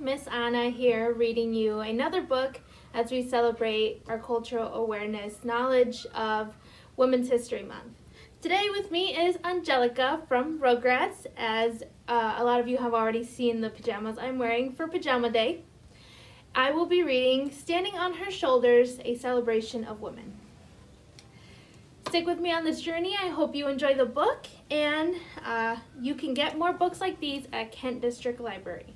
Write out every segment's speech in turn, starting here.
Miss Anna here reading you another book as we celebrate our cultural awareness knowledge of Women's History Month. Today with me is Angelica from Rugrats, as uh, a lot of you have already seen the pajamas I'm wearing for Pajama Day. I will be reading Standing on Her Shoulders, A Celebration of Women. Stick with me on this journey. I hope you enjoy the book, and uh, you can get more books like these at Kent District Library.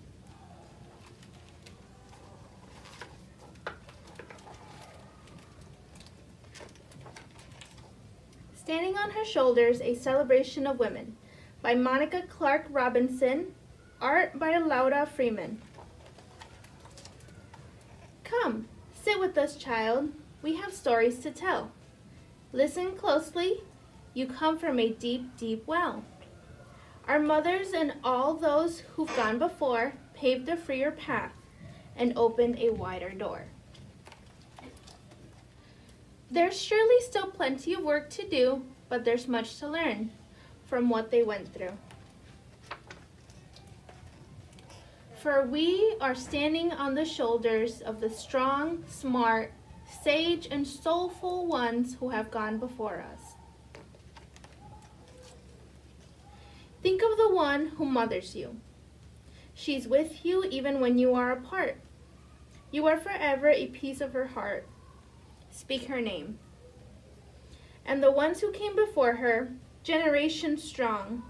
Standing on Her Shoulders, A Celebration of Women by Monica Clark Robinson, art by Laura Freeman. Come, sit with us, child. We have stories to tell. Listen closely. You come from a deep, deep well. Our mothers and all those who've gone before paved a freer path and opened a wider door. There's surely still plenty of work to do, but there's much to learn from what they went through. For we are standing on the shoulders of the strong, smart, sage, and soulful ones who have gone before us. Think of the one who mothers you. She's with you even when you are apart. You are forever a piece of her heart speak her name. And the ones who came before her, generations strong,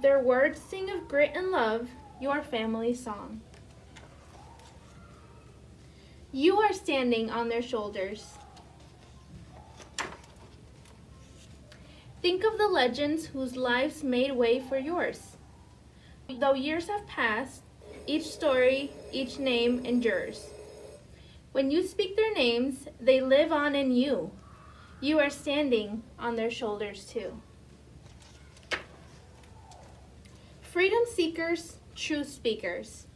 their words sing of grit and love, your family song. You are standing on their shoulders. Think of the legends whose lives made way for yours. Though years have passed, each story, each name endures. When you speak their names, they live on in you. You are standing on their shoulders too. Freedom seekers, truth speakers.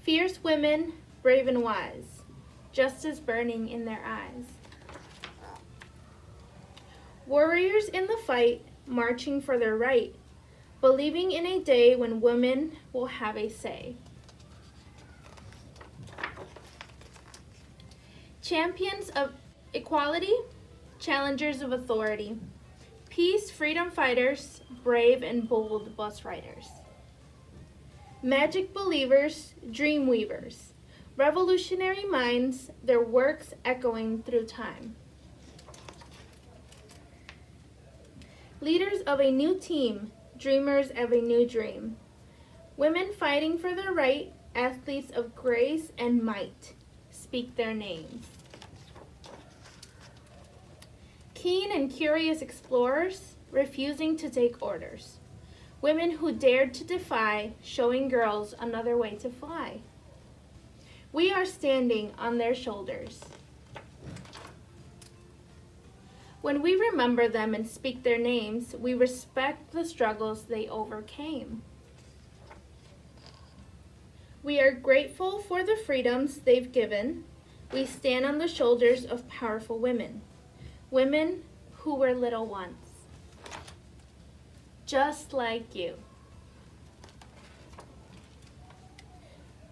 Fierce women, brave and wise. Justice burning in their eyes. Warriors in the fight, marching for their right. Believing in a day when women will have a say. Champions of equality, challengers of authority, peace, freedom fighters, brave and bold bus riders. Magic believers, dream weavers, revolutionary minds, their works echoing through time. Leaders of a new team, dreamers of a new dream. Women fighting for their right, athletes of grace and might, speak their names. Keen and curious explorers, refusing to take orders. Women who dared to defy, showing girls another way to fly. We are standing on their shoulders. When we remember them and speak their names, we respect the struggles they overcame. We are grateful for the freedoms they've given. We stand on the shoulders of powerful women women who were little once, just like you.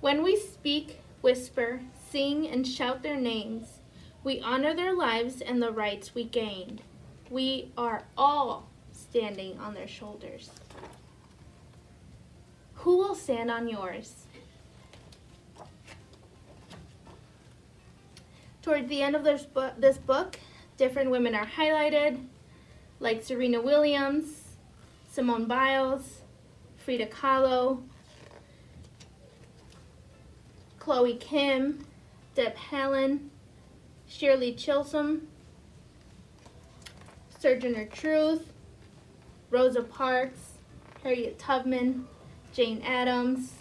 When we speak, whisper, sing, and shout their names, we honor their lives and the rights we gained. We are all standing on their shoulders. Who will stand on yours? Toward the end of this, bu this book, Different women are highlighted, like Serena Williams, Simone Biles, Frida Kahlo, Chloe Kim, Deb Haaland, Shirley Chisholm, Sojourner Truth, Rosa Parks, Harriet Tubman, Jane Addams,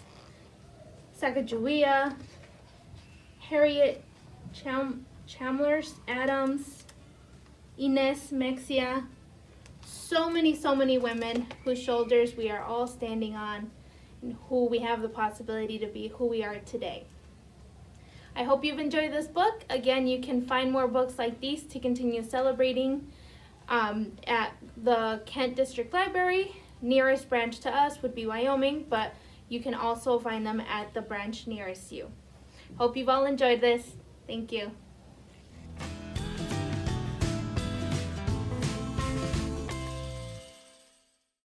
Sacagawea, Harriet Cham Chalmers Adams, Ines Mexia, so many, so many women whose shoulders we are all standing on and who we have the possibility to be who we are today. I hope you've enjoyed this book. Again, you can find more books like these to continue celebrating um, at the Kent District Library. Nearest branch to us would be Wyoming, but You can also find them at the branch nearest you. Hope you've all enjoyed this. Thank you.